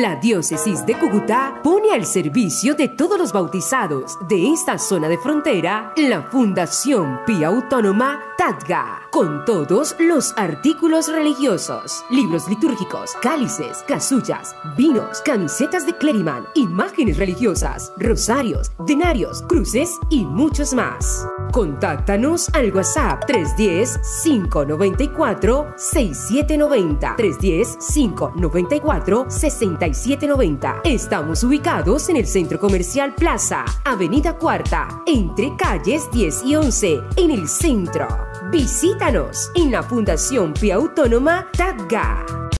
La diócesis de Cúcuta pone al servicio de todos los bautizados de esta zona de frontera la Fundación Pía Autónoma TADGA, con todos los artículos religiosos, libros litúrgicos, cálices, casullas, vinos, camisetas de Cleriman, imágenes religiosas, rosarios, denarios, cruces y muchos más. Contáctanos al WhatsApp 310-594-6790. 310-594-6790. Estamos ubicados en el Centro Comercial Plaza, Avenida Cuarta, entre calles 10 y 11, en el centro. Visítanos en la Fundación Pia Autónoma TADGA.